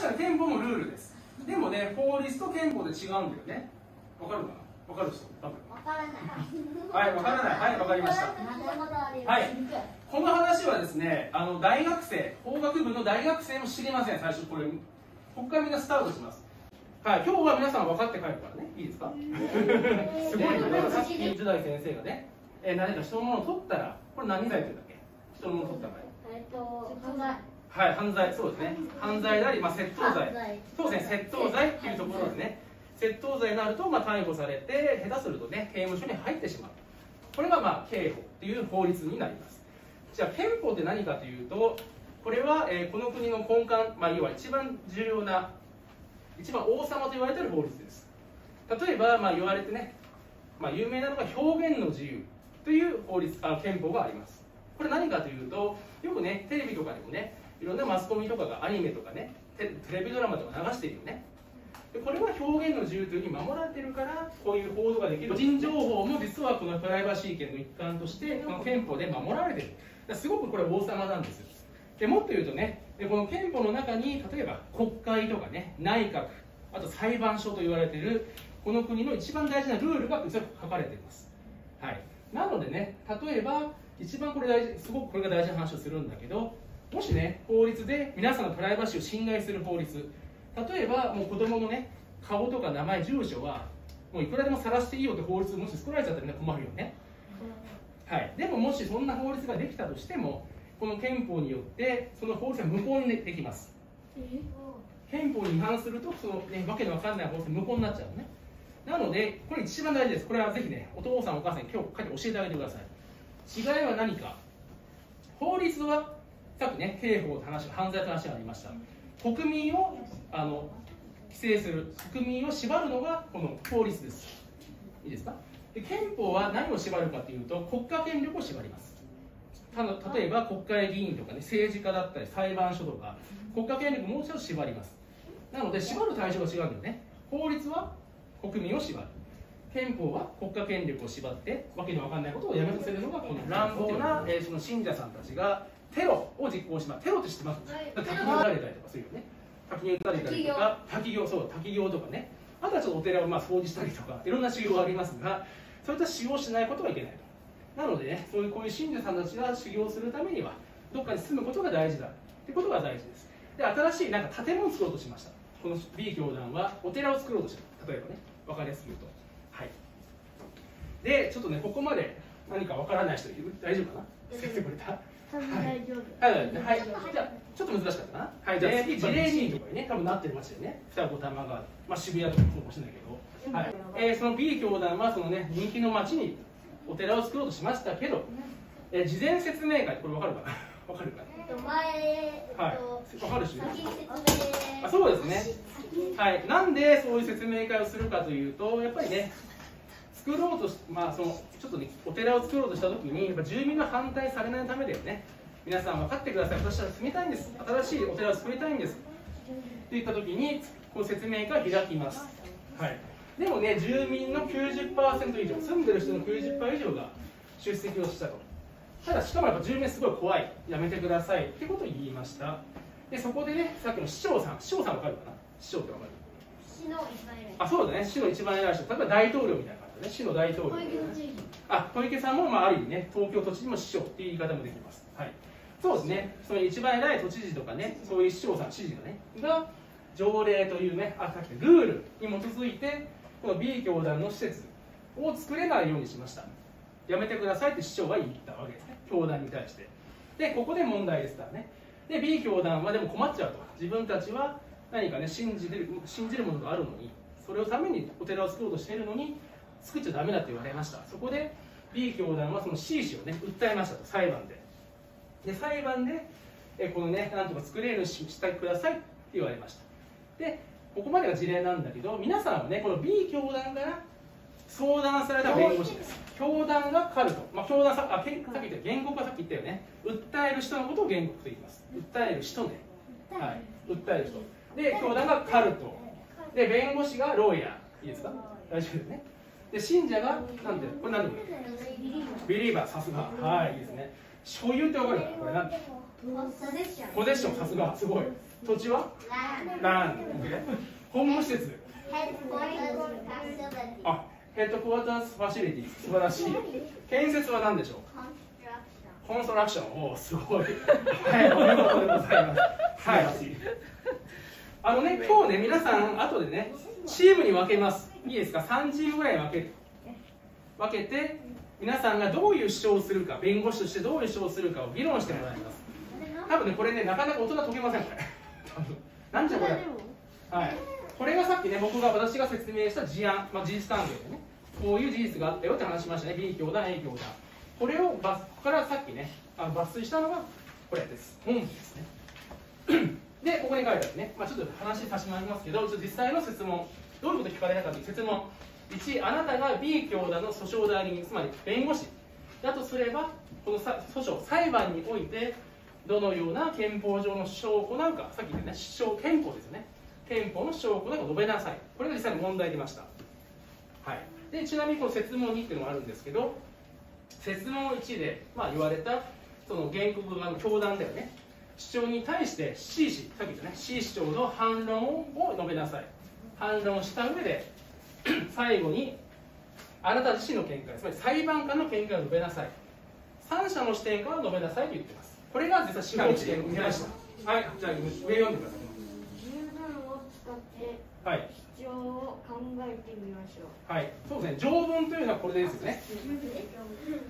確かに憲法もルールです。でもね法律と憲法で違うんだよね。わかるかな？わかる人？多分。わからない。はいわからない。はいわかりました。はい。この話はですねあの大学生法学部の大学生も知りません。最初これ。ここからみんなスタートします。はい今日は皆さん分かって帰るからね。いいですか？すごいね。さっき時代先生がね、えー、何か人のものを取ったらこれ何罪って言うんだっけ？人のものを取った場合。えっとはい、犯罪、そうですね。犯罪であり、まあ、窃盗罪。そうですね、窃盗罪っていうところですね。窃盗罪になると、まあ、逮捕されて、下手するとね、刑務所に入ってしまう。これが、まあ、刑法っていう法律になります。じゃあ、憲法って何かというと、これは、えー、この国の根幹、まあ、要は一番重要な、一番王様と言われている法律です。例えば、まあ、言われてね、まあ、有名なのが表現の自由という法律あ憲法があります。これ何かというと、よくね、テレビとかでもね、いろんなマスコミとかがアニメとかねテレビドラマとか流しているよね。でこれは表現の自由というふうに守られてるからこういう報道ができる。個人情報も実はこのプライバシー権の一環としてこの憲法で守られてる。すごくこれ王様なんですでもっと言うとねでこの憲法の中に例えば国会とかね内閣あと裁判所と言われているこの国の一番大事なルールが書かれています。はい。なのでね例えば一番これ大事すごくこれが大事な話をするんだけどもしね法律で皆さんのプライバシーを侵害する法律。例えばもう子供のね顔とか名前住所はもういくらでも晒していいよって法律もし作られちゃったらね困るよね、はい、でももしそんな法律ができたとしてもこの憲法によってその法律が無効にできます。憲法に違反するとその、ね、わけのわかんない法律無効になっちゃうね。なのでこれ一番大事です。これはぜひねお父さんお母さんに今日教えてあげてください。違いは何か。法律はさっきね刑法の話犯罪の話がありました。国民をあの規制する国民を縛るのがこの法律です。いいですか？で憲法は何を縛るかというと国家権力を縛ります。ただ例えば国会議員とかね政治家だったり裁判所とか国家権力もう一度縛ります。なので縛る対象が違うんだよね。法律は国民を縛る。憲法は国家権力を縛ってわけのわかんないことをやめさせるのがこの。乱暴な、えー、その信者さんたちがテロを実行します。テロって知ってます、はい、滝に打たれたりとかするよね。滝に打たれたりとか滝行。そう滝行とかね。あとはちょっとお寺をまあ掃除したりとかいろんな修行がありますがそういった修行をしないことはいけないと。なのでねそういうこういう信者さんたちが修行するためにはどっかに住むことが大事だってことが大事です。で新しいなんか建物を作ろうとしました。この B 教団はお寺を作ろうとした。例えばね分かりやすく言うと。はい。でちょっとねここまで何か分からない人いる？大丈夫かな？先生くれたはい、はい、はい、じゃちょっと難しかったな。はい、じゃあ次、事例人とかにね、多分なってましたよね。双子玉川、まあ渋谷とかそうかもしれないけど。はい、えー、その B 教団は、そのね、人気の街にお寺を作ろうとしましたけど、えー、事前説明会、これわかるかな？わかるかな？前、はい、わかるし、あそうですね。はい、なんでそういう説明会をするかというと、やっぱりね、作ろうとし、まあ、そのちょっとねお寺を作ろうとした時にやっぱ住民が反対されないためだよね。皆さん分かってください。私は住みたいんです。新しいお寺を作りたいんです。って言った時にこう説明会開きます、はい、でもね住民の90%以上住んでる人の90%以上が出席をしたと。ただしかもやっぱ住民すごい怖い。やめてください。ってことを言いました。でそこでねさっきの市長さん。市長さん分かるかな？市長って分かる？市の一番偉いあそうだね。市の一番偉い人。例えば大統領みたいなね市の大統領。あ小池さんも、まあ、ある意味ね東京都知事も市長っていう言い方もできます、はい、そうですね。その一番偉い都知事とかねそういう市長さん知事がねが条例というねあさっきルールに基づいてこの B 教団の施設を作れないようにしました。やめてくださいって市長は言ったわけですね。教団に対して。でここで問題ですからね。で B 教団はでも困っちゃうと。自分たちは何かね信じる信じるものがあるのにそれをためにお寺を作ろうとしているのに作っちゃダメだって言われました。そこで B 教団はその C 氏をね訴えましたと裁判で。で裁判でえこのねなんとか作れるようにしてくださいって言われました。でここまでが事例なんだけど皆さんはねこの B 教団から相談された弁護士です。教団がカルト、まあ、教団さあさっき言った原告はさっき言ったよね。訴える人のことを原告と言います。訴える人ね。はい。訴える人。で教団がカルトで弁護士がロイヤー。いいですか？大丈夫ですね。で信者がなんでこれ何でビリーバーさすが。はいいいですね。所有って分かる？これなんポゼッション。ポゼッションさすが。すごい。土地は？ラン。本部施設あヘッドクォーターズファシリティ素晴らしい。建設は何でしょう？コンストラクションおおすごい。はいお見事でございます。はい。あのね今日ね皆さん後でねチームに分けますいいですか？3チームぐらい分け分けて皆さんがどういう主張をするか弁護士としてどういう主張をするかを議論してもらいます。多分ねこれねなかなか大人解けませんこれ。多分。なんじゃこれ。はい。これがさっきね僕が私が説明した事案、まあ、事実関係でねこういう事実があったよって話しましたね。B 教団 A 教団これをバスからさっきねあの抜粋したのがこれです。本文ですね。でここに書いてあるね、まあ、ちょっと話差し回りますけど実際の質問どういうこと聞かれたかという質問1あなたが B 教団の訴訟代理人つまり弁護士だとすればこのさ訴訟裁判においてどのような憲法上の主張を行うか。さっき言ったね主張憲法ですよね。憲法の主張を行うか述べなさい。これが実際の問題出ました。はい。でちなみにこの説問2っていうのがあるんですけど説問1で、まあ、言われたその原告側の教団だよね。主張に対して C 氏さっき言ったね C 主張の反論を述べなさい。反論した上で 最後にあなた自身の見解つまり裁判官の見解を述べなさい。三者の視点から述べなさいと言ってます。これが実は司法試験を受けましたはいじゃあ上読んでください。十分を使ってはい。主張を考えてみましょう。はい。そうですね。条文というのはこれですよね。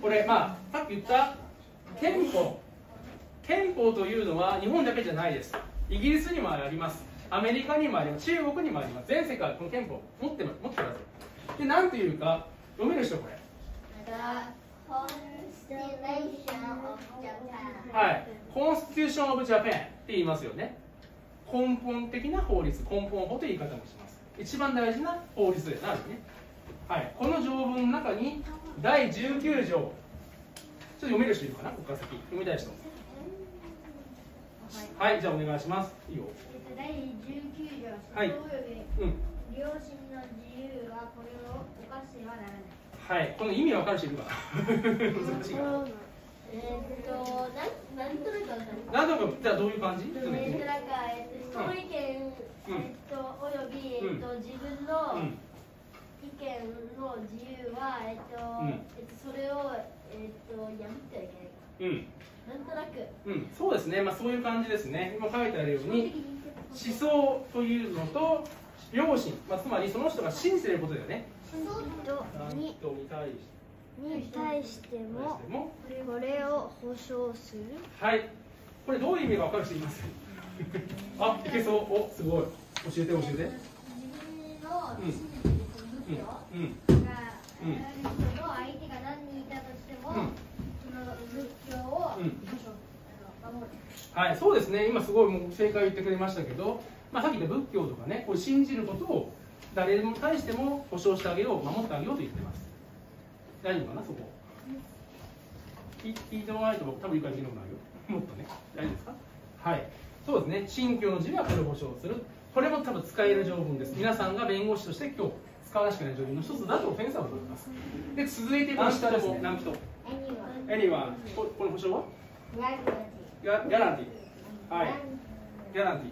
これまあさっき言った憲法。憲法というのは日本だけじゃないです。イギリスにもありますアメリカにもあります。中国にもあります。全世界この憲法持ってます。持ってます。で何ていうか読める人これはい Constitution of Japan って言いますよね。根本的な法律。根本法という言い方もします。一番大事な法律でなるね。はい。この条文の中に第19条。ちょっと読める人いるかな？ここから先。読みたい人はい。じゃあお願いします。いいよ。第19条はい。うん。両親の自由はこれを犯してはならない。はいこの意味わかる人いるかな？難しいかなえーっとなんなんとなくわかる。なんとなくじゃあどういう感じ？えーっとなんかえーっと人の意見えーっとおよびえーっと自分のうん意見の自由はえーっとうん。えーっとそれをえーっとやめてはいけないうんなんとなく。うん、そうですね、まあ、そういう感じですね、今書いてあるように、思想というのと、良心、まあ、つまりその人が信じていることだよね。人に対しに対して対もこれを保証する。はい、これどういう意味か分かる人います？あ、いけそう、おすごい、教えて教えて。うん、うん、その相手が何人いたとしても、うん。うんあの守るはい、そうですね、今すごいもう正解言ってくれましたけど、まあ、さっき言った仏教とかね、これ信じることを誰に対しても保証してあげよう、守ってあげようと言ってます。大丈夫かな、そこ？聞聞いてもらわないと多分理解できなくなるよ。もっとね、大丈夫ですか？はい。そうですね、信教の自由はこれを保証する。これも多分使える条文です。皆さんが弁護士として今日使わなきゃいけない条文の一つだと先生は思います。で、続いてこの下ですね。何人 anyone? ここの保証は？ギャランティー。はい。ギャランティ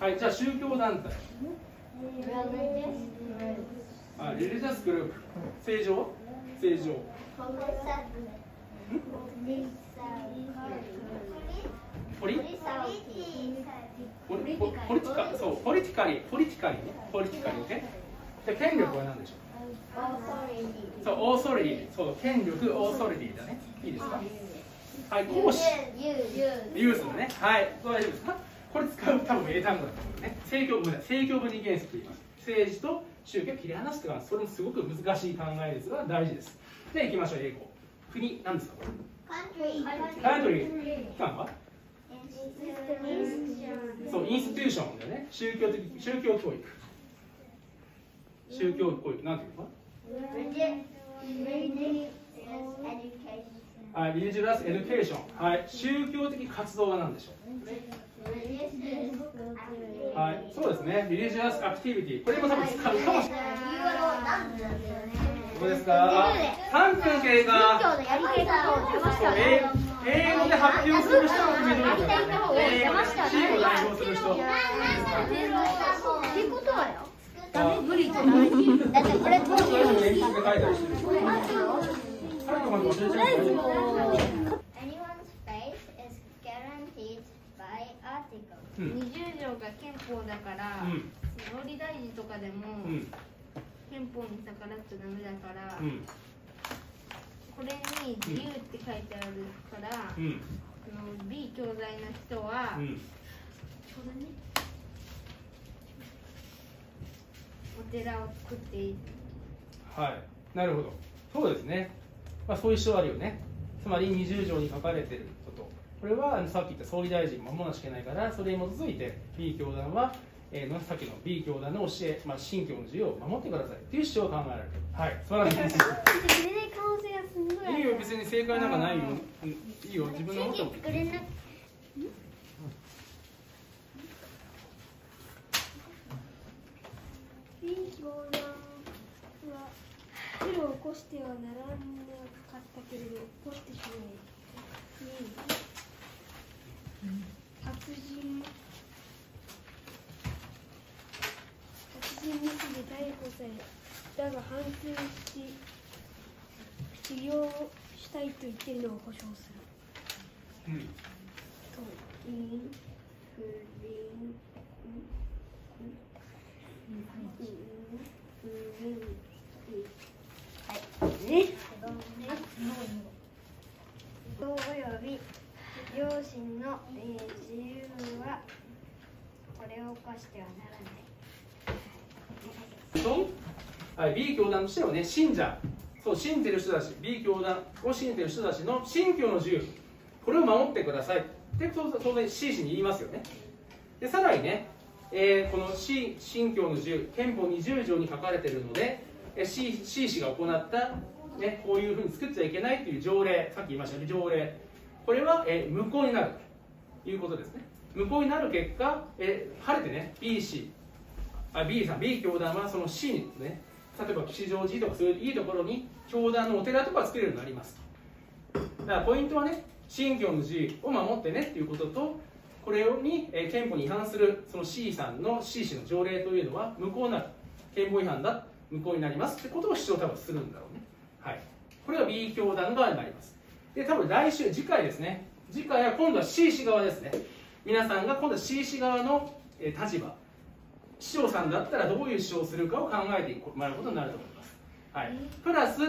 ー。はい、じゃあ宗教団体。い、リリジャスグループ。正常正常。ポリポリポポリティカそうポリティカリポリティカリねポリティカリで権力は何でしょう？そうオーソリティ。そう権力オーソリティだね。いいですか？はい講師ユースのね。はいこれ大丈夫ですかこれ使う多分英単語だと思うね。政教分政教分離原則と言います。政治と宗教を切り離すっていうのはそれもすごく難しい考えですが大事です。で行きましょう英語。国何ですか？これ country 機関はそう、 institution だよね。宗教的、宗教教育。宗教教育、なんていうの？はい、 religious education。はい、宗教的活動は何でしょう？はい、そうですね。 religious activity。これも多分使うかもしれない。どうですか ?3 分経過。英英語で発表する人を決めてくだ。さい英語でチームを代表する人。ってことはよダメ無理だってこれこれも鉛筆で書いたりしてる彼とかも忘れちゃうから Anyone's space is guaranteed by article うん。20条が憲法だから、うん。総理大臣とかでも、うん。憲法に逆らっちゃダメだから、うんこれに自由って書いてあるから、うん。あの B 教材の人は、うん。お寺を作っていいはい。なるほど。そうですね。まあそういう主張あるよね。つまり20条に書かれていること。これはあのさっき言った総理大臣守らなきゃいけないからそれに基づいて B 教団は、えー、さっきの B 教団の教え、まあ、信教の自由を守ってくださいという主張を考えられる。はい。素晴らしいです。い。いいよ。別に正解なんかないよ、うん、いいよ。自分のこと作れないい教団はテロを起こしてはならなかったけれど起こしてしまい、殺人殺人未遂で逮捕されだが反省し治療したいと言っているのを保証するうん。とインフリン人および両親の、えー自由はこれを犯してはならない、はい、B 教団としてはね信者。そう信じてる人たち。B 教団を信じてる人たちの信教の自由。これを守ってください。って当然 C 氏に言いますよねでさらにね、えーこの C 信教の自由憲法20条に書かれているのでえー C, C 氏が行った、ね、こういうふうに作っちゃいけないという条例さっき言いましたね条例。これは、えー無効になるということですね。無効になる結果、えー晴れてね B 氏あ B さん B 教団はその C にね例えば吉祥寺とかそういういいところに教団のお寺とか作れるようになりますだからポイントはね信教の自由を守ってねっていうこととこれに、え憲法に違反するその C さんの C 氏の条例というのは無効になる憲法違反だ無効になります。ってことを主張多分するんだろうね。はい。これが B 教団側になります。で多分来週次回ですね。次回は今度は C 氏側ですね。皆さんが今度は C 氏側の、立場師匠さんだったらどういう主張をするかを考えてもらうことになると思います。はい、プラス、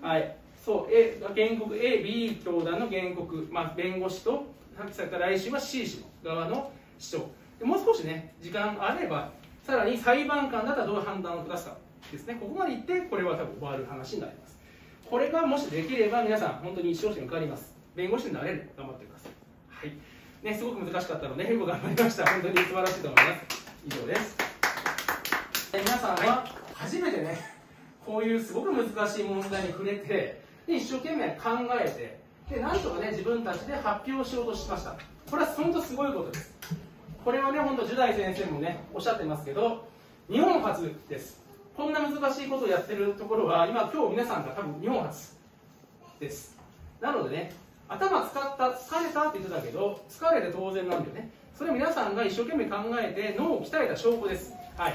はい、そう A 原告 A、B 教団の原告、まあ、弁護士とさっき言った来週は C 氏の側の主張。でもう少しね時間あればさらに裁判官だったらどういう判断を下すかですね。ここまでいってこれは多分終わる話になります。これがもしできれば皆さん本当に司法試験受かります。弁護士になれる。頑張ってください。はい。ねすごく難しかったのでよく頑張りました。本当に素晴らしいと思います。以上です。で皆さんは初めてねこういうすごく難しい問題に触れてで一生懸命考えてでなんとかね自分たちで発表しようとしました。これは本当すごいことです。これはね本当ジュダイ先生もねおっしゃってますけど日本初です。こんな難しいことをやってるところは今今日皆さんが多分日本初です。なのでね頭使った疲れたって言ってたけど疲れて当然なんだよねそれは皆さんが一生懸命考えて脳を鍛えた証拠です。はい。